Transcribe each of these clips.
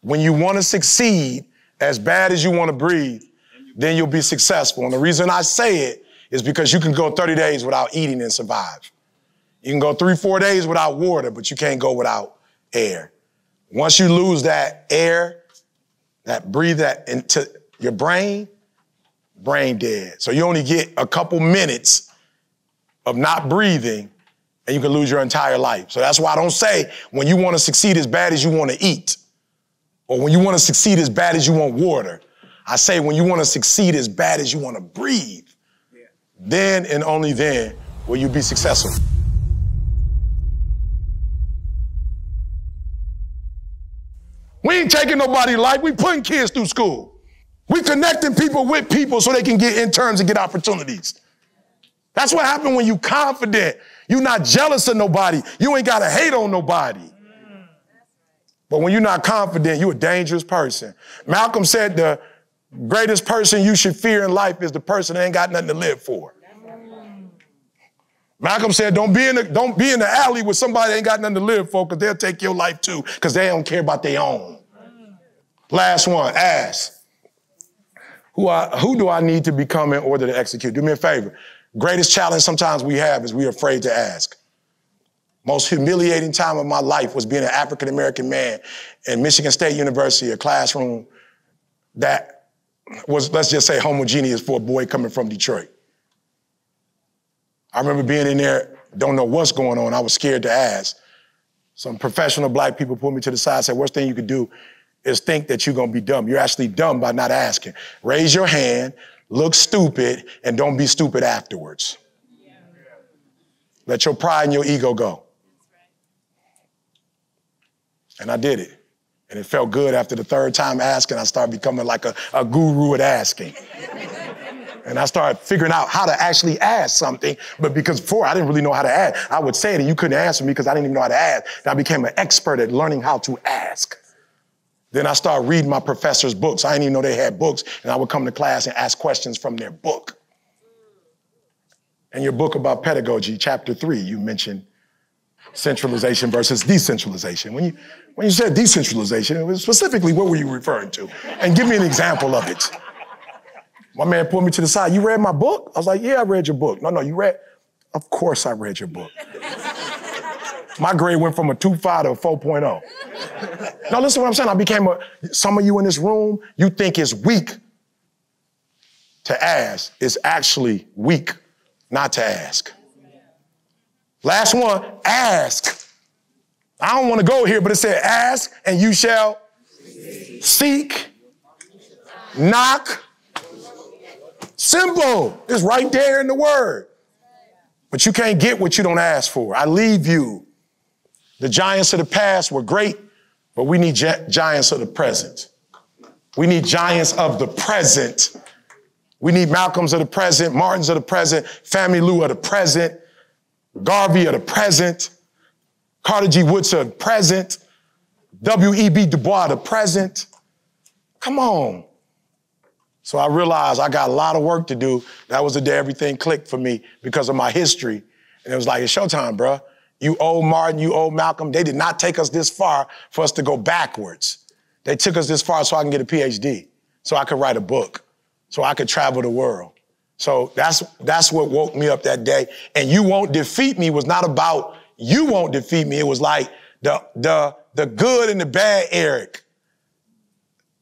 when you want to succeed as bad as you want to breathe, then you'll be successful. And the reason I say it is because you can go 30 days without eating and survive. You can go three, four days without water, but you can't go without air. Once you lose that air, that breathe that into your brain, brain dead. So you only get a couple minutes of not breathing and you can lose your entire life. So that's why I don't say when you want to succeed as bad as you want to eat or when you want to succeed as bad as you want water. I say when you want to succeed as bad as you want to breathe, yeah. then and only then will you be successful. We ain't taking nobody's life. We putting kids through school. We connecting people with people so they can get interns and get opportunities. That's what happened when you confident. You're not jealous of nobody. You ain't got to hate on nobody. But when you're not confident, you're a dangerous person. Malcolm said the greatest person you should fear in life is the person that ain't got nothing to live for. Malcolm said, don't be in the, don't be in the alley with somebody that ain't got nothing to live for because they'll take your life too because they don't care about their own. Last one, ask. Who, I, who do I need to become in order to execute? Do me a favor. Greatest challenge sometimes we have is we're afraid to ask. Most humiliating time of my life was being an African American man in Michigan State University, a classroom that was, let's just say, homogeneous for a boy coming from Detroit. I remember being in there, don't know what's going on. I was scared to ask. Some professional black people pulled me to the side and said, worst thing you could do is think that you're going to be dumb. You're actually dumb by not asking. Raise your hand, look stupid, and don't be stupid afterwards. Let your pride and your ego go. And I did it. And it felt good after the third time asking, I started becoming like a, a guru at asking. and I started figuring out how to actually ask something. But because before I didn't really know how to ask, I would say it and you couldn't answer me because I didn't even know how to ask. And I became an expert at learning how to ask. Then I started reading my professor's books. I didn't even know they had books. And I would come to class and ask questions from their book. In your book about pedagogy, chapter three, you mentioned centralization versus decentralization. When you, when you said decentralization, specifically what were you referring to? And give me an example of it. My man pulled me to the side. You read my book? I was like, yeah, I read your book. No, no, you read? Of course I read your book. My grade went from a 2.5 to a 4.0. now listen to what I'm saying. I became a, some of you in this room, you think it's weak to ask. It's actually weak not to ask. Last one, ask. I don't want to go here, but it said, ask and you shall seek, knock. Simple. It's right there in the word. But you can't get what you don't ask for. I leave you. The giants of the past were great, but we need gi- giants of the present. We need giants of the present. We need Malcolms of the present, Martins of the present, Fannie Lou of the present, Garvey of the present, Carter G. Woodson present, W.E.B. Du Bois the present. Come on. So I realized I got a lot of work to do. That was the day everything clicked for me because of my history. And it was like, it's showtime, bro. You old Martin, you old Malcolm. They did not take us this far for us to go backwards. They took us this far so I can get a PhD, so I could write a book, so I could travel the world. So that's, that's what woke me up that day. And you won't defeat me was not about you won't defeat me. It was like the, the, the good and the bad Eric.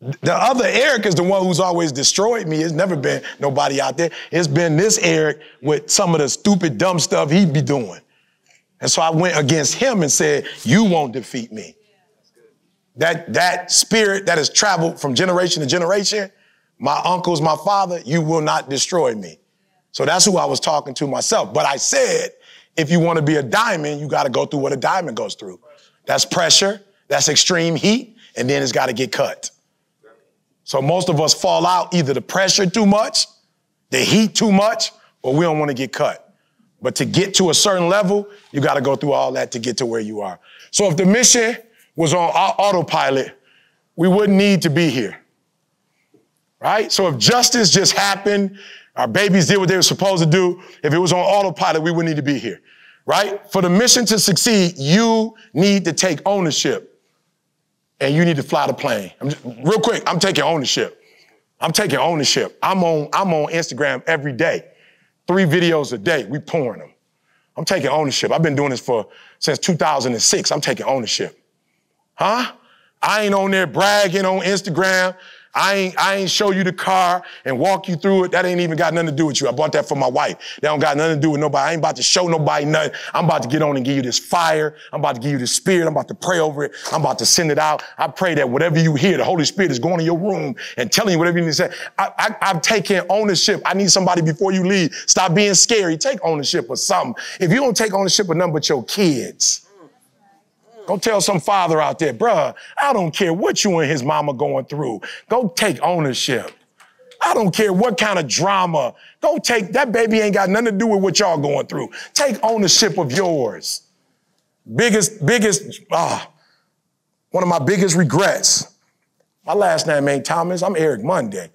The other Eric is the one who's always destroyed me. It's never been nobody out there. It's been this Eric with some of the stupid, dumb stuff he'd be doing. And so I went against him and said, You won't defeat me. That, that spirit that has traveled from generation to generation, my uncles, my father, you will not destroy me. So that's who I was talking to myself. But I said, if you want to be a diamond, you got to go through what a diamond goes through. That's pressure, that's extreme heat, and then it's got to get cut. So most of us fall out either the pressure too much, the heat too much, or we don't want to get cut. But to get to a certain level, you got to go through all that to get to where you are. So if the mission was on autopilot, we wouldn't need to be here right? So if justice just happened, our babies did what they were supposed to do, if it was on autopilot, we wouldn't need to be here, right? For the mission to succeed, you need to take ownership. and you need to fly the plane. Just, real quick, I'm taking ownership. I'm taking ownership. I'm on, I'm on Instagram every day. Three videos a day. We pouring them. I'm taking ownership. I've been doing this for since 2006. I'm taking ownership. Huh? I ain't on there bragging on Instagram. I ain't, I ain't show you the car and walk you through it. That ain't even got nothing to do with you. I bought that for my wife. That don't got nothing to do with nobody. I ain't about to show nobody nothing. I'm about to get on and give you this fire. I'm about to give you the spirit. I'm about to pray over it. I'm about to send it out. I pray that whatever you hear, the Holy Spirit is going in your room and telling you whatever you need to say. I, I, I'm taking ownership. I need somebody before you leave. Stop being scary. Take ownership of something. If you don't take ownership of nothing but your kids, Go tell some father out there, bruh, I don't care what you and his mama going through. Go take ownership. I don't care what kind of drama. Go take, that baby ain't got nothing to do with what y'all going through. Take ownership of yours. Biggest, biggest, ah, one of my biggest regrets. My last name ain't Thomas, I'm Eric Monday.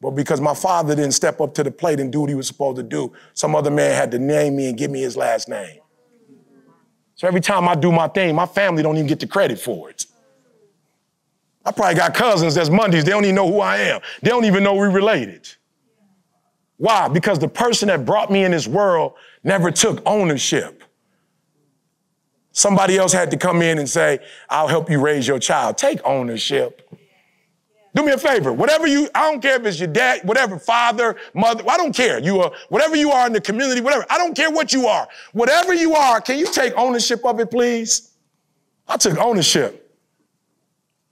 But because my father didn't step up to the plate and do what he was supposed to do, some other man had to name me and give me his last name. So every time I do my thing, my family don't even get the credit for it. I probably got cousins that's Mondays. They don't even know who I am. They don't even know we related. Why? Because the person that brought me in this world never took ownership. Somebody else had to come in and say, I'll help you raise your child. Take ownership. Do me a favor. Whatever you, I don't care if it's your dad, whatever, father, mother, I don't care. You are, whatever you are in the community, whatever. I don't care what you are. Whatever you are, can you take ownership of it, please? I took ownership.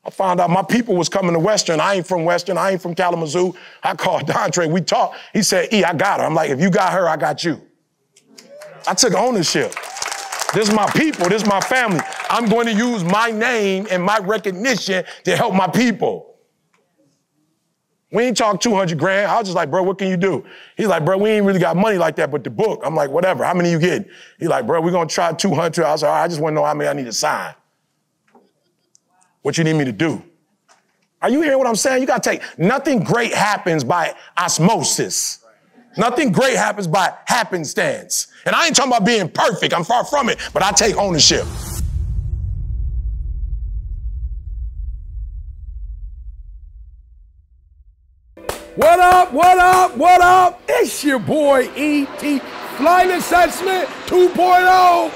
I found out my people was coming to Western. I ain't from Western. I ain't from Kalamazoo. I called Dontre. We talked. He said, E, I got her. I'm like, if you got her, I got you. I took ownership. This is my people. This is my family. I'm going to use my name and my recognition to help my people. We ain't talk 200 grand. I was just like, bro, what can you do? He's like, bro, we ain't really got money like that, but the book. I'm like, whatever. How many you getting? He's like, bro, we're going to try 200. I was like, I just want to know how many I need to sign. What you need me to do? Are you hearing what I'm saying? You got to take, nothing great happens by osmosis. Nothing great happens by happenstance. And I ain't talking about being perfect. I'm far from it, but I take ownership. What up, what up, what up? It's your boy E.T. Flight Assessment 2.0.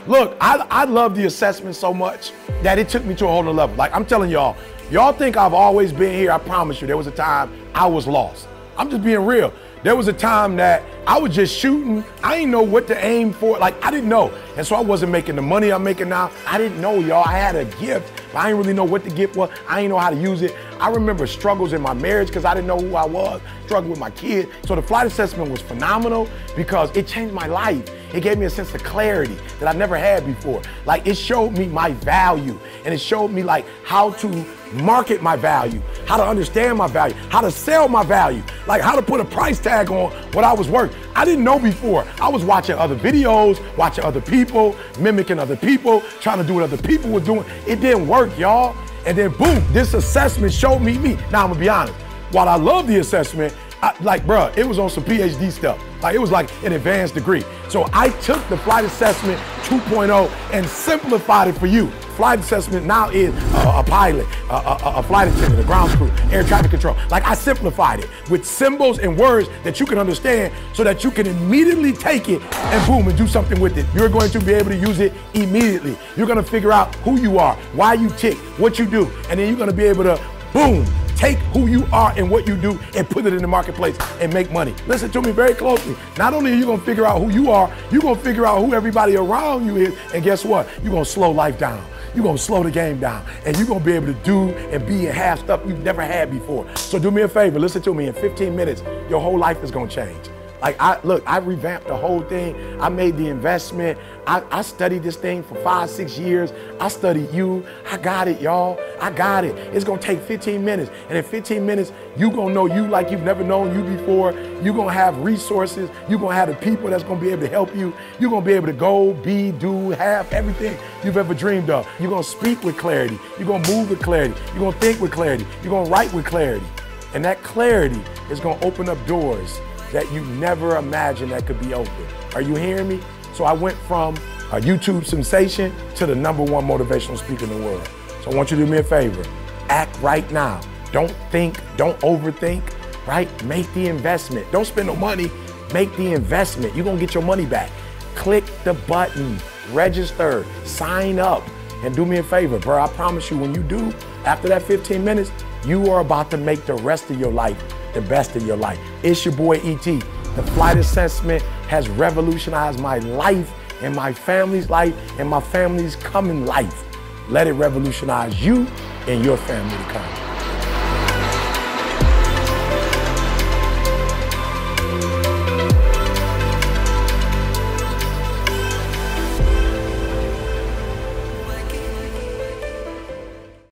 Look, I, I love the assessment so much that it took me to a whole nother level. Like I'm telling y'all, y'all think I've always been here. I promise you, there was a time I was lost. I'm just being real. There was a time that I was just shooting. I didn't know what to aim for. Like I didn't know. And so I wasn't making the money I'm making now. I didn't know, y'all. I had a gift, but I didn't really know what the gift was. I didn't know how to use it. I remember struggles in my marriage because I didn't know who I was, struggling with my kids. So the flight assessment was phenomenal because it changed my life. It gave me a sense of clarity that I never had before. Like it showed me my value and it showed me like how to market my value, how to understand my value, how to sell my value, like how to put a price tag on what I was worth. I didn't know before. I was watching other videos, watching other people, mimicking other people, trying to do what other people were doing. It didn't work, y'all. And then boom, this assessment showed me me. Now I'm gonna be honest. While I love the assessment, I, like, bruh, it was on some PhD stuff. Like, it was like an advanced degree. So I took the flight assessment 2.0 and simplified it for you. Flight assessment now is a pilot, a, a, a, flight attendant, a ground crew, air traffic control. Like, I simplified it with symbols and words that you can understand so that you can immediately take it and boom, and do something with it. You're going to be able to use it immediately. You're going to figure out who you are, why you tick, what you do, and then you're going to be able to, boom, take who you are and what you do and put it in the marketplace and make money. Listen to me very closely. Not only are you gonna figure out who you are, you're gonna figure out who everybody around you is, and guess what? You're gonna slow life down. You're gonna slow the game down and you're gonna be able to do and be and have stuff you've never had before. So do me a favor, listen to me. In 15 minutes, your whole life is gonna change. Like I look, I revamped the whole thing. I made the investment. I, I, studied this thing for five, six years. I studied you. I got it, y'all. I got it. It's gonna take 15 minutes. And in 15 minutes, you gonna know you like you've never known you before. you gonna have resources. you gonna have the people that's gonna be able to help you. You're gonna be able to go, be, do, have everything you've ever dreamed of. You're gonna speak with clarity. You're gonna move with clarity. You're gonna think with clarity. You're gonna write with clarity. And that clarity is gonna open up doors that you never imagined that could be open. Are you hearing me? So I went from a YouTube sensation to the number one motivational speaker in the world. So I want you to do me a favor. Act right now. Don't think, don't overthink, right? Make the investment. Don't spend no money. Make the investment. You're gonna get your money back. Click the button, register, sign up, and do me a favor, bro. I promise you, when you do, after that 15 minutes, you are about to make the rest of your life the best of your life. It's your boy ET. The flight assessment has revolutionized my life and my family's life and my family's coming life. Let it revolutionize you and your family to come.